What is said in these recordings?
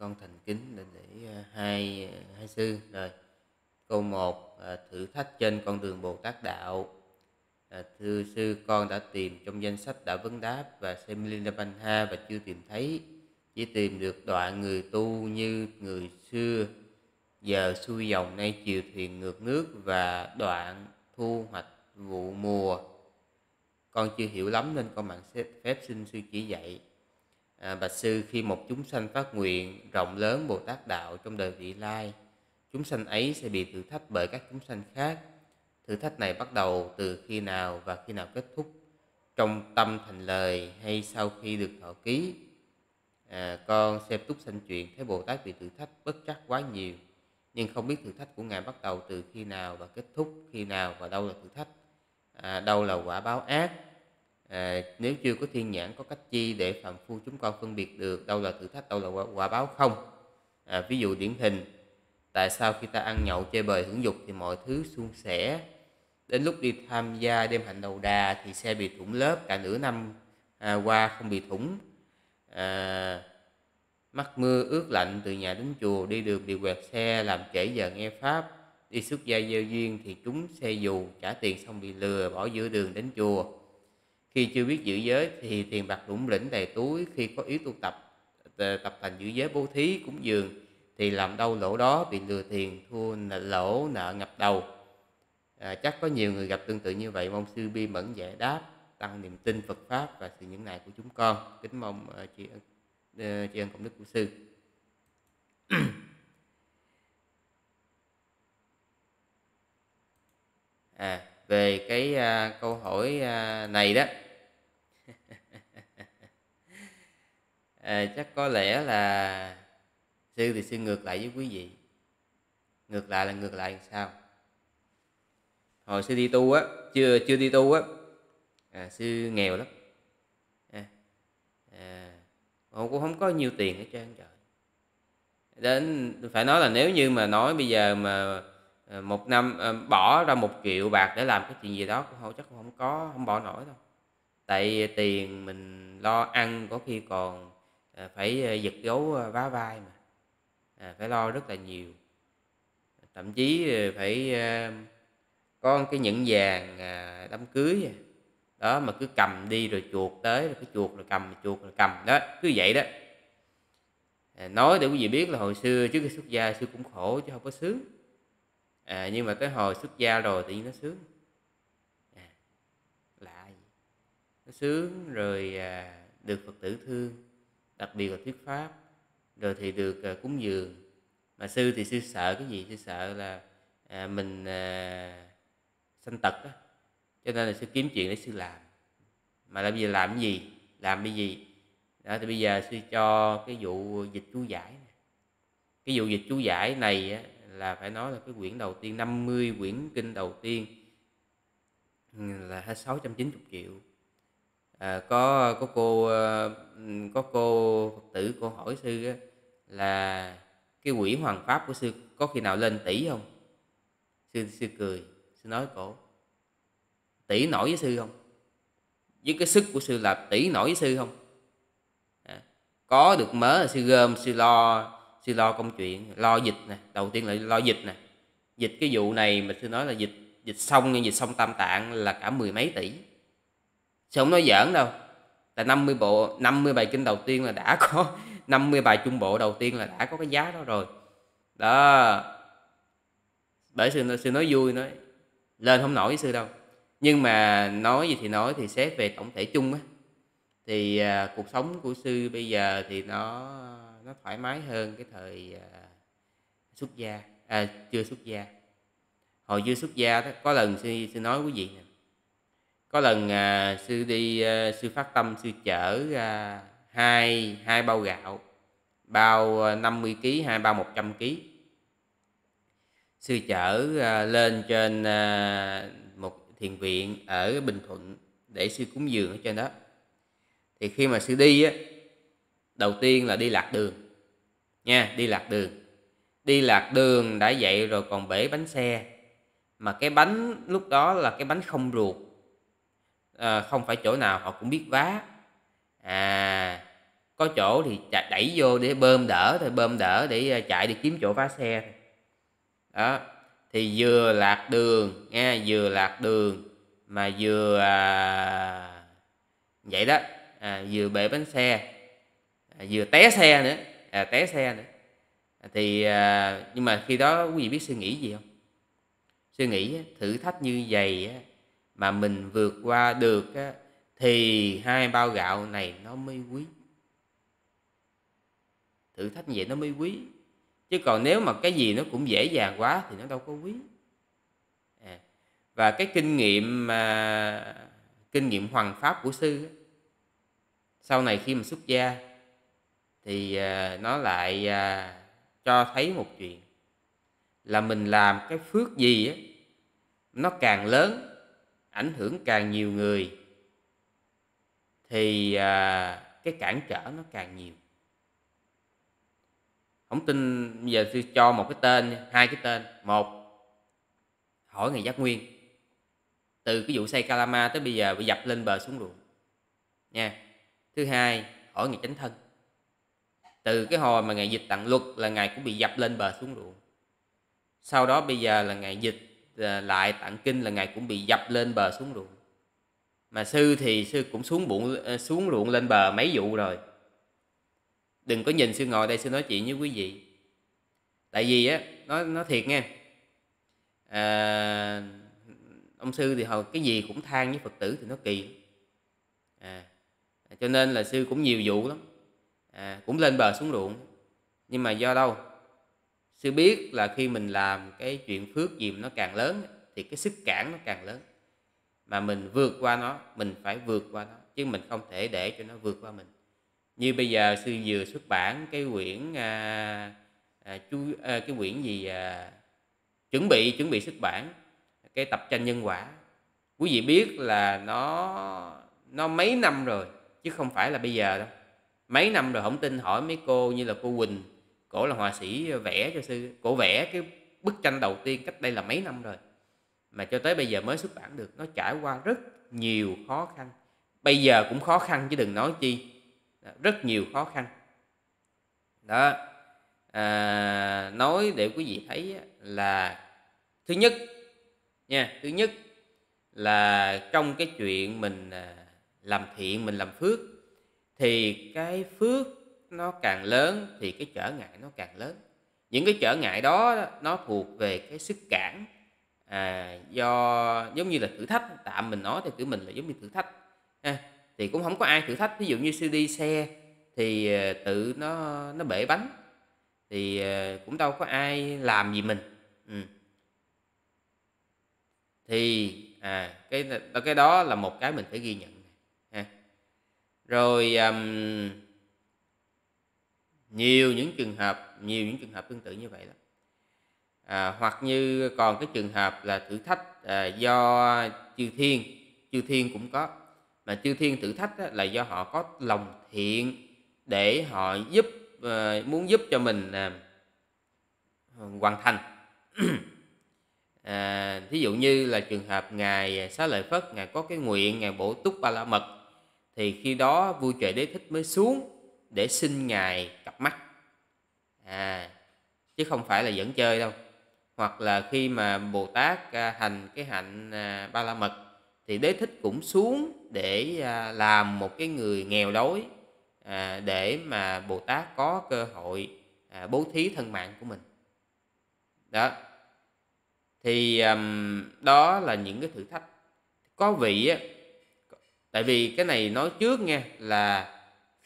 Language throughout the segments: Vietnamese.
con thành kính để để à, hai à, hai sư. Rồi câu một à, thử thách trên con đường bồ tát đạo. À, thưa sư con đã tìm trong danh sách đã vấn đáp và semilina banha và chưa tìm thấy. Chỉ tìm được đoạn người tu như người xưa. Giờ xuôi dòng nay chiều thuyền ngược nước và đoạn thu hoạch vụ mùa. Con chưa hiểu lắm nên con mạng phép xin sư chỉ dạy à, bạch sư khi một chúng sanh phát nguyện rộng lớn bồ tát đạo trong đời vị lai chúng sanh ấy sẽ bị thử thách bởi các chúng sanh khác. Thử thách này bắt đầu từ khi nào và khi nào kết thúc? Trong tâm thành lời hay sau khi được thọ ký? À, con xem túc sanh chuyện thấy bồ tát bị thử thách bất chắc quá nhiều nhưng không biết thử thách của ngài bắt đầu từ khi nào và kết thúc khi nào và đâu là thử thách? À, đâu là quả báo ác? À, nếu chưa có thiên nhãn có cách chi để phạm phu chúng con phân biệt được đâu là thử thách đâu là quả, quả báo không? À, ví dụ điển hình tại sao khi ta ăn nhậu chơi bời hưởng dục thì mọi thứ suôn sẻ? Đến lúc đi tham gia đêm hạnh đầu đà thì xe bị thủng lớp cả nửa năm à, qua không bị thủng. À, mắc mưa ướt lạnh từ nhà đến chùa đi đường bị quẹt xe làm trễ giờ nghe pháp. Đi xuất gia gieo duyên thì chúng xe dù trả tiền xong bị lừa bỏ giữa đường đến chùa khi chưa biết giữ giới thì tiền bạc lủng lĩnh đầy túi. Khi có ý tu tập ờ, tập thành giữ giới bố thí cúng dường thì làm đâu lỗ đó bị lừa tiền thua lỗ nợ ngập đầu. À, chắc có nhiều người gặp tương tự như vậy. Mong sư bi mẫn giải đáp tăng niềm tin Phật pháp và sự nhẫn nại của chúng con. Kính mong uh, chị uh, tri ân công đức của sư. À về cái uh, câu hỏi uh, này đó. À, chắc có lẽ là sư thì sư ngược lại với quý vị. Ngược lại là ngược lại làm sao? Hồi sư đi tu á chưa chưa đi tu á. À, sư nghèo lắm. À, à, cũng không có nhiều tiền hết trơn trời. Đến phải nói là nếu như mà nói bây giờ mà à, một năm à, bỏ ra một triệu bạc để làm cái chuyện gì đó cũng không chắc cũng không có không bỏ nổi đâu. Tại tiền mình lo ăn có khi còn Ờ, phải ờ, giật gấu ờ, vá vai mà. À, phải lo rất là nhiều. Thậm chí phải có cái nhẫn vàng đám cưới à. đó mà cứ cầm đi rồi chuột tới rồi cái chuột rồi cầm chuột rồi cầm. Đó cứ vậy đó. Nói để quý vị biết là hồi xưa trước khi xuất gia sư cũng khổ chứ không có sướng. À, nhưng mà tới hồi xuất gia rồi tự nhiên nó sướng. À, lạ gì nó sướng rồi à, được phật tử thương đặc biệt là thuyết pháp. Rồi thì được à, cúng dường. Mà sư thì sư sợ cái gì? Sư sợ là à, mình à, sanh tật á. Cho nên là sư kiếm chuyện để sư làm. Mà là bây giờ làm cái gì? Làm cái gì? Đó thì bây giờ sư cho cái vụ dịch chú giải này. cái vụ dịch chú giải này á, là phải nói là cái quyển đầu tiên 50 quyển kinh đầu tiên là 690 triệu à, có có cô ờ, có cô Phật tử cô hỏi sư á, là cái quỹ hoàng pháp của sư có khi nào lên tỷ không? Sư sư cười sư nói cổ tỷ nổi với sư không? Với cái sức của sư là tỷ nổi với sư không? À, có được mớ là sư gom sư lo sư lo công chuyện lo dịch nè đầu tiên là lo dịch nè. Dịch cái vụ này mà sư nói là dịch dịch xong nhưng dịch xong tam tạng là cả mười mấy tỷ sư không nói giỡn đâu. Tại 50 bộ 50 bài kinh đầu tiên là đã có 50 bài trung bộ đầu tiên là đã có cái giá đó rồi. Đó. Bởi sư sư nói vui nói lên không nổi với sư đâu. Nhưng mà nói gì thì nói thì xét về tổng thể chung á. Thì à, cuộc sống của sư bây giờ thì nó nó thoải mái hơn cái thời à, xuất gia à, chưa xuất gia. Hồi chưa xuất gia đó có lần sư sư nói quý vị nè có lần à, sư đi à, sư phát tâm sư chở à, hai hai bao gạo bao à, 50 kg hai bao 100 kg sư chở à, lên trên à, một thiền viện ở Bình Thuận để sư cúng dường ở trên đó. Thì khi mà sư đi á đầu tiên là đi lạc đường nha đi lạc đường. Đi lạc đường đã vậy rồi còn bể bánh xe mà cái bánh lúc đó là cái bánh không ruột à, không phải chỗ nào họ cũng biết vá. À có chỗ thì đẩy vô để bơm đỡ thôi bơm đỡ để ờ, chạy đi kiếm chỗ vá xe đó thì vừa lạc đường nghe vừa lạc đường mà vừa à, vậy đó à, vừa bể bánh xe à, vừa té xe nữa à, té xe nữa. Thì à, nhưng mà khi đó quý vị biết suy nghĩ gì không? Suy nghĩ thử thách như vậy mà mình vượt qua được thì hai bao gạo này nó mới quý. Thử thách như vậy nó mới quý. Chứ còn nếu mà cái gì nó cũng dễ dàng quá thì nó đâu có quý. À, và cái kinh nghiệm mà kinh nghiệm hoàng pháp của sư sau này khi mà xuất gia thì à, nó lại à, cho thấy một chuyện là mình làm cái phước gì á nó càng lớn ảnh hưởng càng nhiều người thì à, cái cản trở nó càng nhiều. Không tin giờ sư cho một cái tên hai cái tên. Một hỏi ngày giác nguyên từ cái vụ xây calama tới bây giờ bị dập lên bờ xuống ruộng. Nha. Thứ hai hỏi ngày chánh thân từ cái hồi mà ngày dịch tặng luật là ngày cũng bị dập lên bờ xuống ruộng. Sau đó bây giờ là ngày dịch Ờ, lại tặng kinh là ngài cũng bị dập lên bờ xuống ruộng. Mà sư thì sư cũng xuống bụng ờ, xuống ruộng lên bờ mấy vụ rồi. Đừng có nhìn sư ngồi đây sư nói chuyện với quý vị. Tại vì á nó nó thiệt nghe. À, ông sư thì hồi cái gì cũng than với phật tử thì nó kỳ à, cho nên là sư cũng nhiều vụ lắm. À, cũng lên bờ xuống ruộng. Nhưng mà do đâu? Sư biết là khi mình làm cái chuyện phước gì nó càng lớn thì cái sức cản nó càng lớn. Mà mình vượt qua nó mình phải vượt qua nó chứ mình không thể để cho nó vượt qua mình. Như bây giờ sư vừa xuất bản cái quyển à, à, chú à, cái quyển gì à, chuẩn bị chuẩn bị xuất bản cái tập tranh nhân quả. Quý vị biết là nó nó mấy năm rồi chứ không phải là bây giờ đâu. Mấy năm rồi không tin hỏi mấy cô như là cô Quỳnh cổ là họa sĩ vẽ cho sư. Cổ vẽ cái bức tranh đầu tiên cách đây là mấy năm rồi. Mà cho tới bây giờ mới xuất bản được. Nó trải qua rất nhiều khó khăn. Bây giờ cũng khó khăn chứ đừng nói chi. Rất nhiều khó khăn. Đó à, nói để quý vị thấy là thứ nhất nha thứ nhất là trong cái chuyện mình à, làm thiện mình làm phước thì cái phước nó càng lớn thì cái trở ngại nó càng lớn những cái trở ngại đó nó thuộc về cái sức cản à, do giống như là thử thách tạm mình nói thì kiểu mình là giống như thử thách ha. thì cũng không có ai thử thách ví dụ như sư đi xe thì ờ, tự nó nó bể bánh thì ờ, cũng đâu có ai làm gì mình ừ. thì à cái cái đó là một cái mình phải ghi nhận ha. rồi um, nhiều những trường hợp nhiều những trường hợp tương tự như vậy đó. À, hoặc như còn cái trường hợp là thử thách à, do chư thiên chư thiên cũng có. Mà chư thiên thử thách là do họ có lòng thiện để họ giúp à, muốn giúp cho mình à, hoàn thành. À, thí dụ như là trường hợp ngài xá lợi phất ngài có cái nguyện ngài bổ túc ba la mật thì khi đó vua trời đế thích mới xuống để xin ngài cặp mắt. À chứ không phải là dẫn chơi đâu. Hoặc là khi mà bồ tát à, hành cái hạnh à, ba la mật thì đế thích cũng xuống để à, làm một cái người nghèo đói à, để mà bồ tát có cơ hội à, bố thí thân mạng của mình. Đó. Thì um, đó là những cái thử thách. Có vị á tại vì cái này nói trước nha là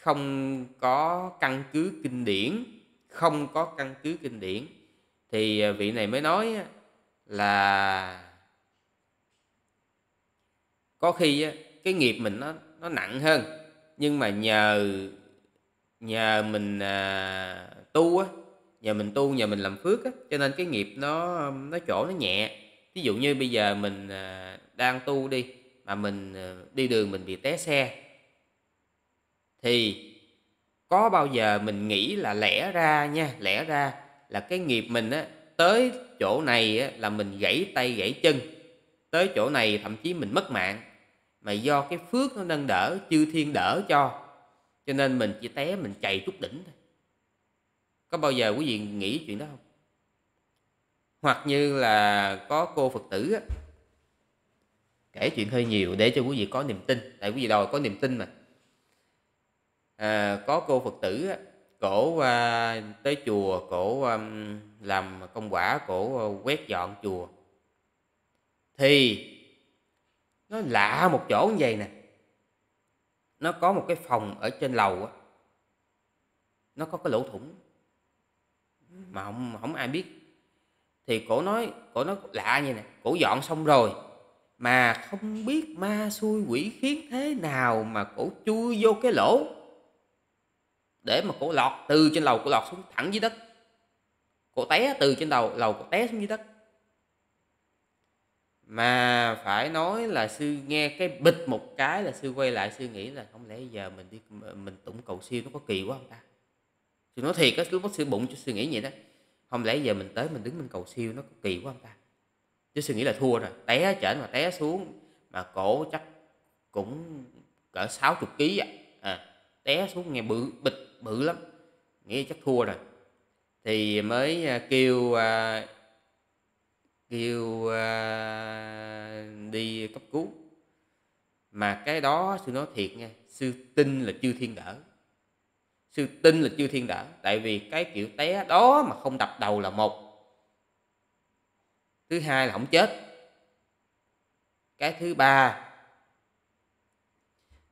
không có căn cứ kinh điển không có căn cứ kinh điển. Thì à, vị này mới nói là có khi cái nghiệp mình nó nó nặng hơn. Nhưng mà nhờ nhờ mình à, tu á nhờ mình tu nhờ mình làm phước á cho nên cái nghiệp nó nó chỗ nó nhẹ. Ví dụ như bây giờ mình à, đang tu đi mà mình à, đi đường mình bị té xe thì có bao giờ mình nghĩ là lẽ ra nha lẽ ra là cái nghiệp mình á tới chỗ này á, là mình gãy tay gãy chân. Tới chỗ này thậm chí mình mất mạng. Mà do cái phước nó nâng đỡ chư thiên đỡ cho cho nên mình chỉ té mình chạy chút đỉnh thôi. Có bao giờ quý vị nghĩ chuyện đó không? Hoặc như là có cô phật tử á, kể chuyện hơi nhiều để cho quý vị có niềm tin. Tại quý vị đòi có niềm tin mà à, có cô phật tử á, cổ à, tới chùa cổ à, làm công quả cổ à, quét dọn chùa. Thì nó lạ một chỗ như vậy nè. Nó có một cái phòng ở trên lầu á. Nó có cái lỗ thủng mà không không ai biết. Thì cổ nói cổ nói lạ như nè cổ dọn xong rồi mà không biết ma xui quỷ khiến thế nào mà cổ chui vô cái lỗ để mà cổ lọt từ trên lầu cổ lọt xuống thẳng dưới đất. Cổ té từ trên đầu, lầu cổ té xuống dưới đất. Mà phải nói là sư nghe cái bịch một cái là sư quay lại sư nghĩ là không lẽ giờ mình đi, mình tụng cầu siêu nó có kỳ quá không ta? Sư nói thiệt á lúc đó sư bụng cho sư nghĩ vậy đó. Không lẽ giờ mình tới mình đứng mình cầu siêu nó có kỳ quá không ta? Chứ sư nghĩ là thua rồi, té chở mà té xuống mà cổ chắc cũng cỡ 60 kg à. à té xuống nghe bự, bịch bự lắm. Nghĩ chắc thua rồi. Thì mới à, kêu à, kêu à, đi cấp cứu. Mà cái đó sư nói thiệt nha sư tin là chư thiên đỡ. Sư tin là chư thiên đỡ tại vì cái kiểu té đó mà không đập đầu là một. Thứ hai là không chết. Cái thứ ba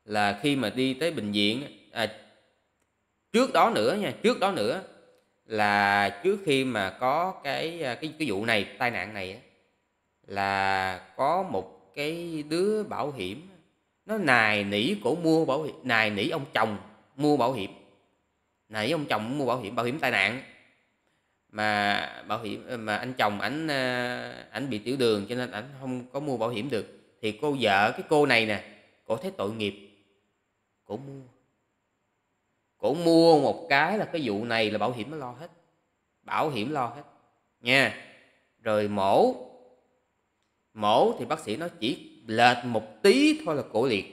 là khi mà đi tới bệnh viện à, trước đó nữa nha, trước đó nữa là trước khi mà có cái à, cái cái vụ này, tai nạn này là có một cái đứa bảo hiểm, nó nài nỉ cổ mua bảo hiểm nài nỉ ông chồng mua bảo hiểm. Nài ông chồng mua bảo hiểm bảo hiểm tai nạn. Mà bảo hiểm ờ, mà anh chồng ảnh à, ảnh bị tiểu đường cho nên ảnh không có mua bảo hiểm được. Thì cô vợ, cái cô này nè, cổ thấy tội nghiệp, cổ mua cổ mua một cái là cái vụ này là bảo hiểm nó lo hết. Bảo hiểm lo hết. Nha. Rồi mổ. Mổ thì bác sĩ nó chỉ lệch một tí thôi là cổ liệt.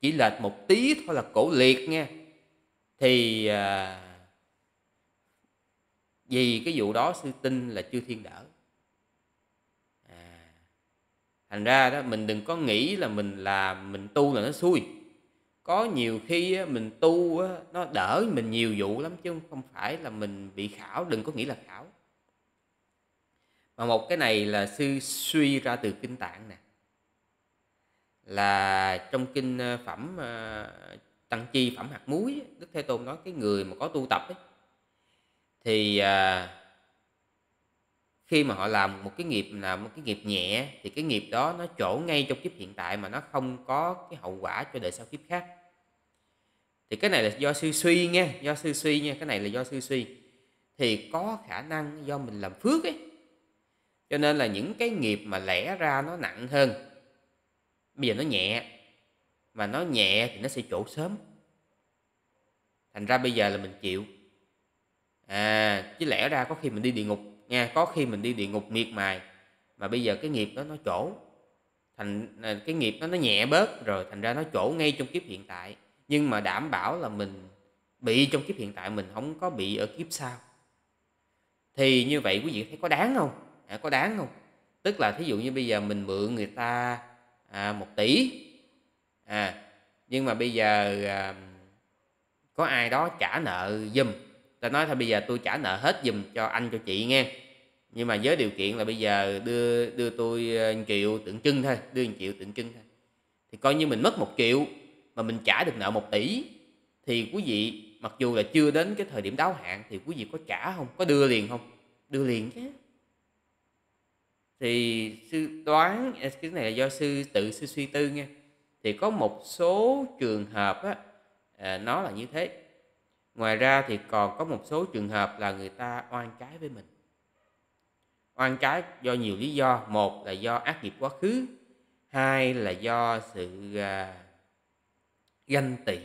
Chỉ lệch một tí thôi là cổ liệt nha. Thì à, vì cái vụ đó sư tin là chưa thiên đỡ. À, thành ra đó mình đừng có nghĩ là mình làm mình tu là nó xui có nhiều khi mình tu nó đỡ mình nhiều vụ lắm chứ không phải là mình bị khảo đừng có nghĩ là khảo. Mà một cái này là sư suy ra từ kinh tạng nè. Là trong kinh ờ, phẩm ờ, tăng chi phẩm hạt muối đức thế tôn nói cái người mà có tu tập ấy, thì à, khi mà họ làm một cái nghiệp là một cái nghiệp nhẹ thì cái nghiệp đó nó trổ ngay trong kiếp hiện tại mà nó không có cái hậu quả cho đời sau kiếp khác thì cái này là do sư suy nha do sư suy nha cái này là do sư suy. Thì có khả năng do mình làm phước ấy. Cho nên là những cái nghiệp mà lẽ ra nó nặng hơn, bây giờ nó nhẹ, mà nó nhẹ thì nó sẽ trổ sớm. Thành ra bây giờ là mình chịu. À chứ lẽ ra có khi mình đi địa ngục nha, có khi mình đi địa ngục miệt mài, mà bây giờ cái nghiệp đó nó trổ thành à, cái nghiệp đó nó nhẹ bớt, rồi thành ra nó trổ ngay trong kiếp hiện tại nhưng mà đảm bảo là mình bị trong kiếp hiện tại mình không có bị ở kiếp sau. Thì như vậy quý vị thấy có đáng không? À, có đáng không? Tức là thí dụ như bây giờ mình mượn người ta à, một tỷ à nhưng mà bây giờ à, có ai đó trả nợ dùm ta nói thôi bây giờ tôi trả nợ hết dùm cho anh cho chị nghe. Nhưng mà với điều kiện là bây giờ đưa đưa tôi à, 1 triệu tượng trưng thôi đưa 1 triệu tượng trưng thôi. Thì coi như mình mất một triệu mà mình trả được nợ một tỷ thì quý vị mặc dù là chưa đến cái thời điểm đáo hạn thì quý vị có trả không? Có đưa liền không? Đưa liền chứ. Thì sư đoán à, cái này là do sư tự sư suy tư nha. Thì có một số trường hợp á, à, nó là như thế. Ngoài ra thì còn có một số trường hợp là người ta oan trái với mình. Oan trái do nhiều lý do. Một là do ác nghiệp quá khứ. Hai là do sự à, ganh tị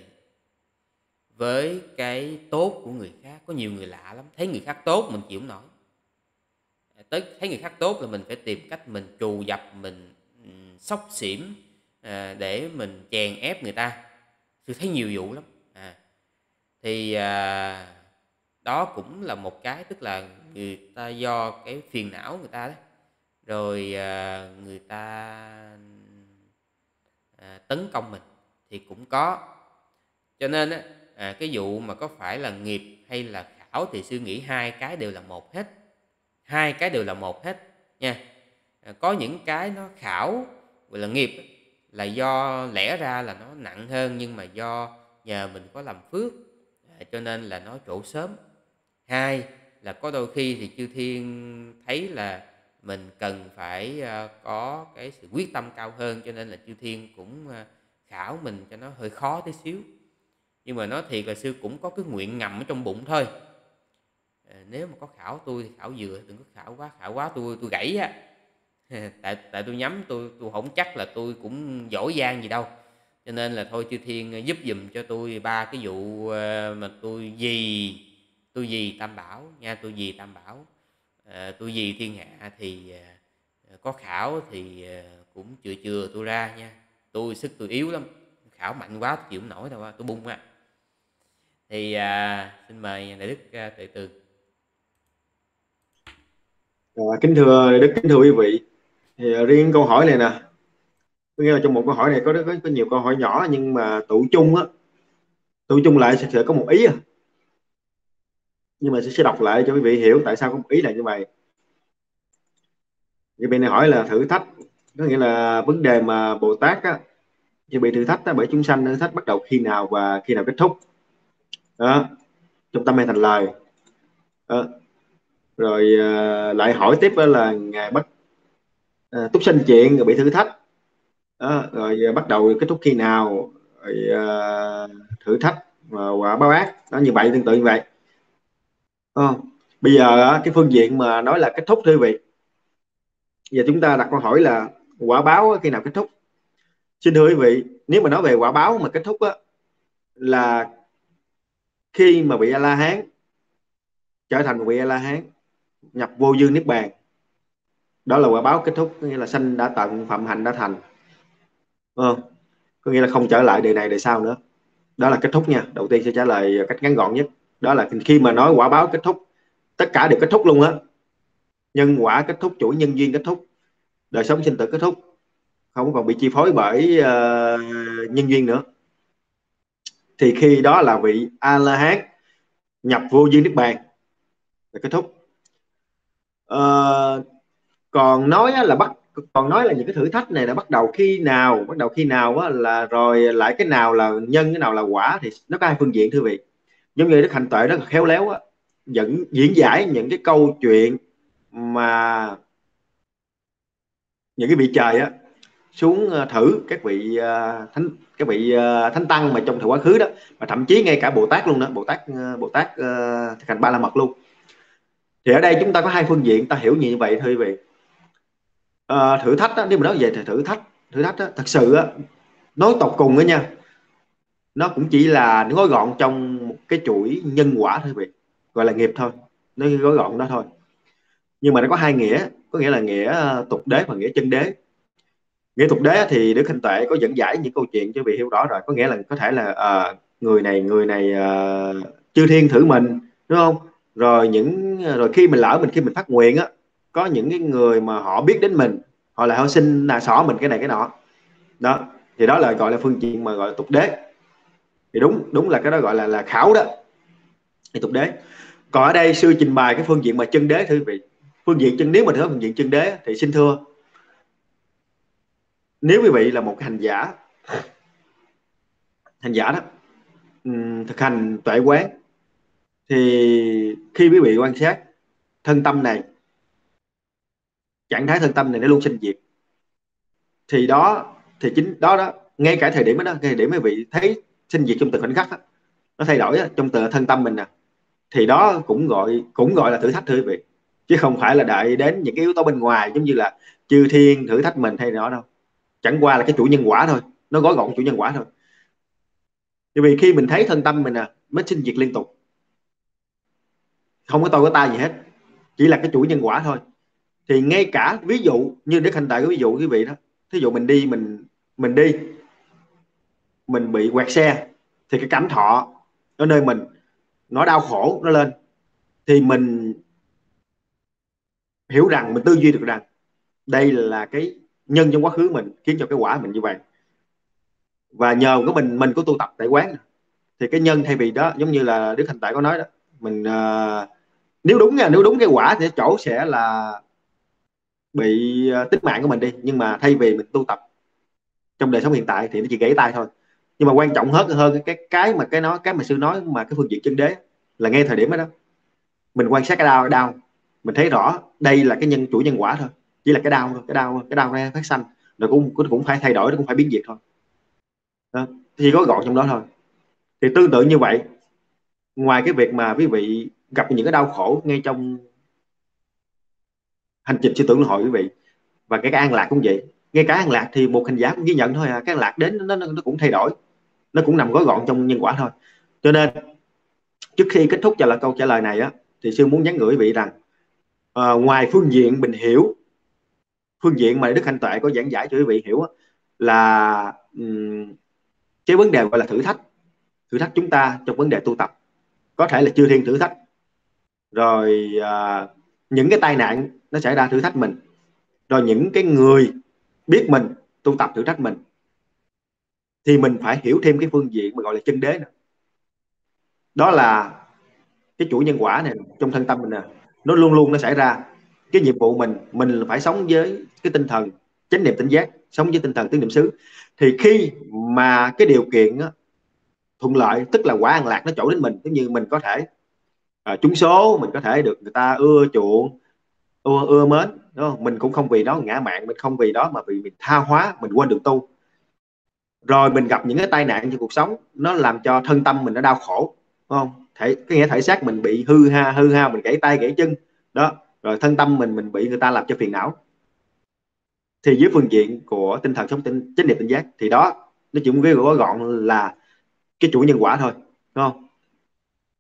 với cái tốt của người khác. Có nhiều người lạ lắm. Thấy người khác tốt mình chịu không nổi. Tới thấy người khác tốt là mình phải tìm cách mình trù dập mình sóc xỉm à, để mình chèn ép người ta. Tôi thấy nhiều vụ lắm. À, thì à, đó cũng là một cái tức là người ta do cái phiền não người ta đấy rồi à, người ta à, tấn công mình thì cũng có. Cho nên á, à, cái vụ mà có phải là nghiệp hay là khảo thì suy nghĩ hai cái đều là một hết. Hai cái đều là một hết nha. À, có những cái nó khảo gọi là nghiệp là do lẽ ra là nó nặng hơn nhưng mà do nhờ mình có làm phước à, cho nên là nó trổ sớm hai là có đôi khi thì chư thiên thấy là mình cần phải à, có cái sự quyết tâm cao hơn cho nên là chư thiên cũng à, khảo mình cho nó hơi khó tí xíu. Nhưng mà nói thiệt là sư cũng có cái nguyện ngầm ở trong bụng thôi. À, nếu mà có khảo tôi thì khảo vừa đừng có khảo quá khảo quá tôi tôi gãy á. Tại tại tôi nhắm tôi tôi không chắc là tôi cũng giỏi giang gì đâu. Cho nên là thôi chư thiên giúp dùm cho tôi ba cái vụ à, mà tôi gì tôi gì tam bảo nha tôi gì tam bảo. À, tôi gì thiên hạ thì à, có khảo thì à, cũng chừa chừa tôi ra nha tôi sức tôi yếu lắm khảo mạnh quá tôi chịu không nổi đâu tôi bung á. Thì à, xin mời đại đức à, tuệ từ. À, kính thưa đức kính thưa quý vị. Thì à, riêng câu hỏi này nè có nghĩa là trong một câu hỏi này có có, có nhiều câu hỏi nhỏ nhưng mà tụ chung á tụ chung lại sẽ, sẽ có một ý à. Nhưng mà sẽ đọc lại cho quý vị hiểu tại sao có một ý là như vậy. Quý vị này hỏi là thử thách có nghĩa là vấn đề mà Bồ Tát á thì bị thử thách đó, bởi chúng sanh thử thách bắt đầu khi nào và khi nào kết thúc. Đó. Trong tâm hay thành lời. Đó. rồi uh, lại hỏi tiếp là ngài bắt uh, túc sinh chuyện rồi bị thử thách. Đó. rồi uh, bắt đầu kết thúc khi nào rồi uh, thử thách và quả báo ác. Đó như vậy tương tự như vậy. À, bây giờ cái phương diện mà nói là kết thúc thưa vị. Giờ chúng ta đặt câu hỏi là quả báo khi nào kết thúc. Xin thưa quý vị nếu mà nói về quả báo mà kết thúc á, là khi mà bị a la hán trở thành một vị a la hán nhập vô dương niết bàn đó là quả báo kết thúc có nghĩa là sanh đã tận phạm hạnh đã thành. Ừ. có nghĩa là không trở lại đời này đời sau nữa. Đó là kết thúc nha. Đầu tiên sẽ trả lời cách ngắn gọn nhất. Đó là khi mà nói quả báo kết thúc tất cả đều kết thúc luôn á. Nhân quả kết thúc chuỗi nhân duyên kết thúc đời sống sinh tử kết thúc không còn bị chi phối bởi uh, nhân duyên nữa. Thì khi đó là vị a la hán nhập vô duyên nước bàn là kết thúc. Uh, còn nói là bắt còn nói là những cái thử thách này là bắt đầu khi nào bắt đầu khi nào á, là rồi lại cái nào là nhân cái nào là quả thì nó có hai phương diện thưa vị. Giống như đức hạnh tuệ rất là khéo léo á, dẫn diễn giải những cái câu chuyện mà những cái vị trời á xuống ờ, thử các vị uh, thánh các vị uh, thánh tăng mà trong thời quá khứ đó và thậm chí ngay cả bồ tát luôn đó bồ tát uh, bồ tát uh, thực hành ba la mật luôn. Thì ở đây chúng ta có hai phương diện ta hiểu như vậy thôi vị uh, thử thách đó, nếu mà nói về thì thử thách thử thách đó, thật sự á, nói tột cùng đó nha nó cũng chỉ là gói gọn trong một cái chuỗi nhân quả thôi vị gọi là nghiệp thôi nó gói gọn đó thôi. Nhưng mà nó có hai nghĩa có nghĩa là nghĩa ờ, tục đế và nghĩa chân đế. Nghĩa tục đế thì đức khanh tuệ có dẫn giải những câu chuyện cho vị hiểu rõ rồi. Có nghĩa là có thể là à, người này người này à, chư thiên thử mình đúng không? Rồi những rồi khi mình lỡ mình khi mình phát nguyện á có những cái người mà họ biết đến mình họ là họ xin là xỏ mình cái này cái nọ. Đó thì đó là gọi là phương diện mà gọi là tục đế. Thì đúng đúng là cái đó gọi là là khảo đó. Thì tục đế. Còn ở đây sư trình bày cái phương diện mà chân đế thưa quý vị phương diện chân nếu mà nói phương diện chân đế thì xin thưa nếu quý vị là một cái hành giả hành giả đó ừ, thực hành tuệ quán thì khi quý vị quan sát thân tâm này trạng thái thân tâm này nó luôn sinh diệt. Thì đó thì chính đó đó ngay cả thời điểm đó thời điểm quý vị thấy sinh diệt trong từng khoảnh khắc đó, nó thay đổi đó, trong từ thân tâm mình nè thì đó cũng gọi cũng gọi là thử thách thưa quý vị chứ không phải là đợi đến những cái yếu tố bên ngoài, giống như là chư thiên, thử thách mình hay đó đâu. Chẳng qua là cái chủ nhân quả thôi. Nó gói gọn chủ nhân quả thôi. Bởi vì khi mình thấy thân tâm mình à mới sinh diệt liên tục. Không có tôi có ta gì hết. Chỉ là cái chủ nhân quả thôi. Thì ngay cả ví dụ như đức hành tại cái ví dụ quý vị đó. Thí dụ mình đi, mình mình đi. Mình bị quẹt xe. Thì cái cảm thọ ở nơi mình, nó đau khổ, nó lên. Thì mình hiểu rằng mình tư duy được rằng đây là cái nhân trong quá khứ mình khiến cho cái quả mình như vậy. Và nhờ cái mình mình có tu tập tại quán. Thì cái nhân thay vì đó giống như là đức thành tại có nói đó mình uh, nếu đúng nha nếu đúng cái quả thì chỗ sẽ là bị uh, tính mạng của mình đi. Nhưng mà thay vì mình tu tập trong đời sống hiện tại thì nó chỉ gãy tay thôi. Nhưng mà quan trọng hơn hơn cái cái mà cái nó cái mà sư nói mà cái phương diện chân đế là ngay thời điểm đó, đó. Mình quan sát cái đau đau mình thấy rõ đây là cái nhân chủ nhân quả thôi. Chỉ là cái đau thôi cái đau cái đau ra phát sanh. Rồi cũng cũng phải thay đổi nó cũng phải biến diệt thôi. Đó. thì có gọn trong đó thôi. Thì tương tự như vậy ngoài cái việc mà quý vị gặp những cái đau khổ ngay trong hành trình sư tưởng luân hồi quý vị và cái, cái an lạc cũng vậy. Ngay cả an lạc thì một hành giả cũng ghi nhận thôi à. Cái an lạc đến nó, nó, nó cũng thay đổi. Nó cũng nằm gói gọn trong nhân quả thôi. Cho nên trước khi kết thúc trả lời câu trả lời này á thì sư muốn nhắn gửi quý vị rằng à, ngoài phương diện mình hiểu phương diện mà đức hạnh tuệ có giảng giải cho quý vị hiểu là um, cái vấn đề gọi là thử thách thử thách chúng ta trong vấn đề tu tập. Có thể là chưa thiên thử thách. Rồi à, những cái tai nạn nó xảy ra thử thách mình. Rồi những cái người biết mình tu tập thử thách mình. Thì mình phải hiểu thêm cái phương diện mà gọi là chân đế nữa. đó là cái chủ nhân quả này trong thân tâm mình nè nó luôn luôn nó xảy ra. Cái nhiệm vụ mình mình phải sống với cái tinh thần chánh niệm tỉnh giác sống với tinh thần tiếng niệm xứ. Thì khi mà cái điều kiện đó, thuận lợi tức là quả an lạc nó chỗ đến mình giống như mình có thể uh, trúng số mình có thể được người ta ưa chuộng ưa ưa mến đúng không? mình cũng không vì đó ngã mạng mình không vì đó mà vì mình tha hóa mình quên được tu. Rồi mình gặp những cái tai nạn trong cuộc sống nó làm cho thân tâm mình nó đau khổ đúng không? Thể cái nghĩa thể xác mình bị hư ha hư ha mình gãy tay gãy chân. Đó rồi thân tâm mình mình bị người ta làm cho phiền não. Thì dưới phương diện của tinh thần sống tinh chánh niệm tinh giác thì đó nó chỉ một cái gói gọn là cái chủ nhân quả thôi đúng không?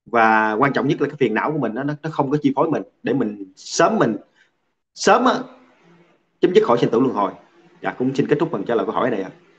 Và quan trọng nhất là cái phiền não của mình nó nó không có chi phối mình để mình sớm mình sớm á, chấm dứt khỏi sinh tử luân hồi. Dạ cũng xin kết thúc phần trả lời câu hỏi này ạ. à.